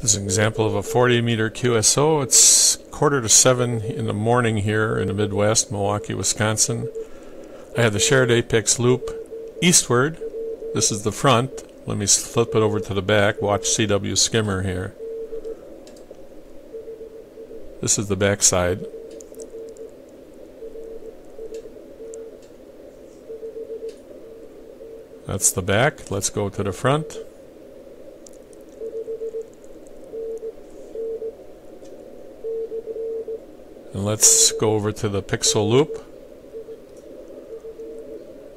This is an example of a 40 meter QSO. It's quarter to seven in the morning here in the Midwest, Milwaukee, Wisconsin. I have the shared apex loop eastward. This is the front. Let me flip it over to the back. Watch CW skimmer here. This is the back side. That's the back. Let's go to the front. And let's go over to the pixel loop.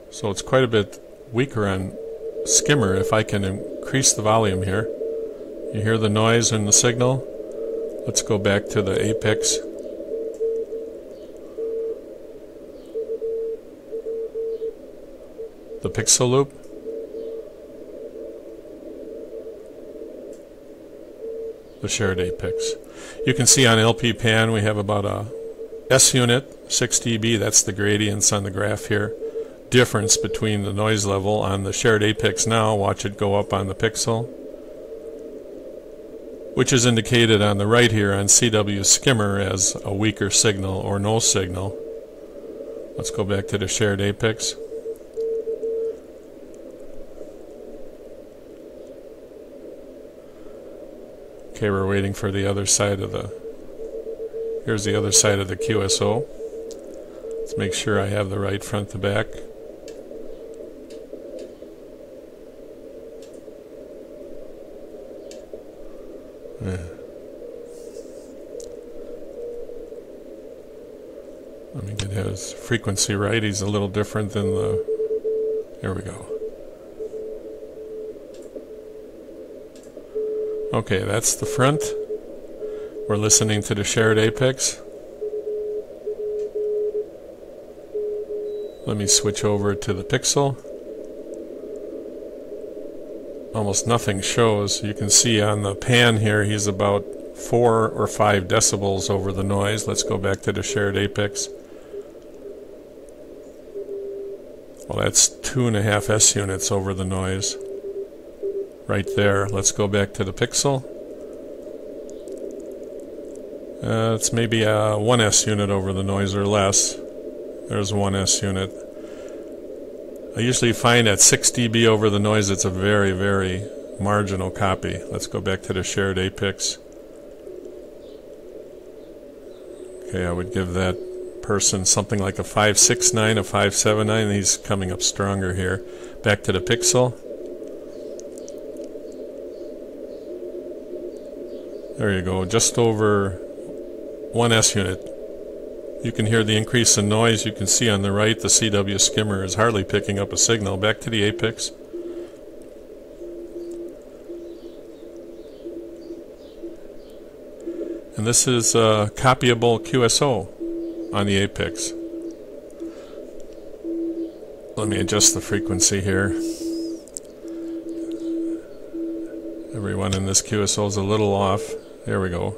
So it's quite a bit weaker on skimmer if I can increase the volume here. You hear the noise and the signal? Let's go back to the apex. The pixel loop. The shared apex. You can see on LP pan we have about a S unit, 6 dB, that's the gradients on the graph here. Difference between the noise level on the shared apex now, watch it go up on the pixel, which is indicated on the right here on CW skimmer as a weaker signal or no signal. Let's go back to the shared apex. Okay, we're waiting for the other side of the Here's the other side of the QSO. Let's make sure I have the right front to back. Let me get his frequency right. He's a little different than the... There we go. Okay, that's the front. We're listening to the shared apex. Let me switch over to the pixel. Almost nothing shows. You can see on the pan here he's about 4 or 5 decibels over the noise. Let's go back to the shared apex. Well, that's 2.5 S units over the noise. Right there. Let's go back to the pixel. Uh, it's maybe a 1S unit over the noise or less. There's 1S unit. I usually find at 6 dB over the noise it's a very, very marginal copy. Let's go back to the shared apex. Okay, I would give that person something like a 569, a 579. He's coming up stronger here. Back to the pixel. There you go, just over 1S unit. You can hear the increase in noise. You can see on the right the CW skimmer is hardly picking up a signal. Back to the apex. And this is a copyable QSO on the apex. Let me adjust the frequency here. Everyone in this QSO is a little off. There we go.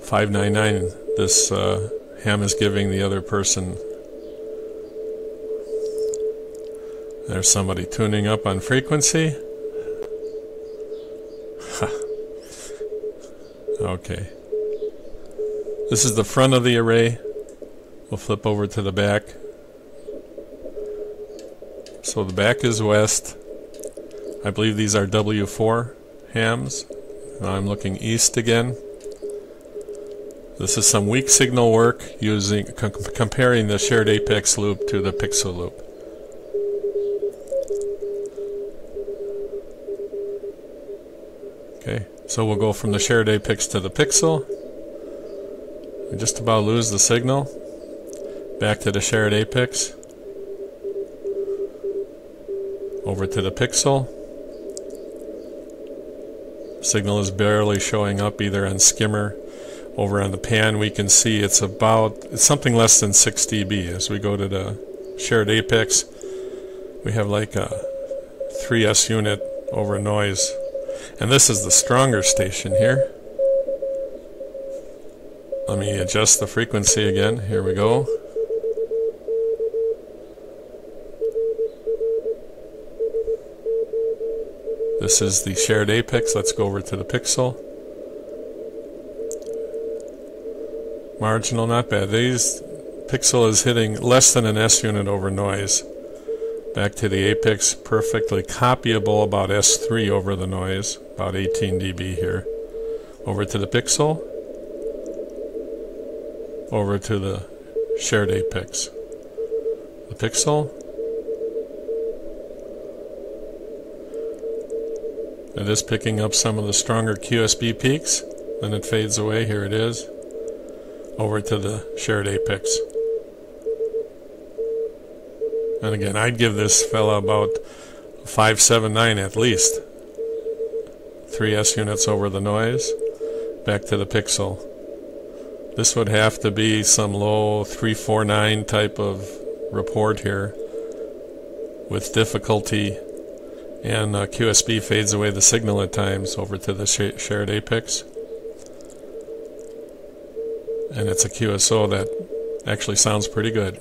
599 this uh, ham is giving the other person. There's somebody tuning up on frequency. okay. This is the front of the array. We'll flip over to the back. So the back is west. I believe these are W4 hams. Now I'm looking east again. This is some weak signal work using com comparing the shared apex loop to the pixel loop. Okay, so we'll go from the shared apex to the pixel. We just about lose the signal. Back to the shared apex. Over to the pixel. Signal is barely showing up either on skimmer over on the pan. We can see it's about it's something less than 6 dB as we go to the shared apex. We have like a 3s unit over noise. And this is the stronger station here. Let me adjust the frequency again. Here we go This is the shared apex. Let's go over to the pixel. Marginal, not bad. These pixel is hitting less than an S unit over noise. Back to the apex, perfectly copyable about S3 over the noise, about 18 dB here. Over to the pixel, over to the shared apex. The pixel, it is picking up some of the stronger QSB peaks, then it fades away, here it is, over to the shared apex. And again, I'd give this fella about 579 at least. 3S units over the noise. Back to the pixel. This would have to be some low 349 type of report here with difficulty and uh, QSB fades away the signal at times over to the sh shared apex. And it's a QSO that actually sounds pretty good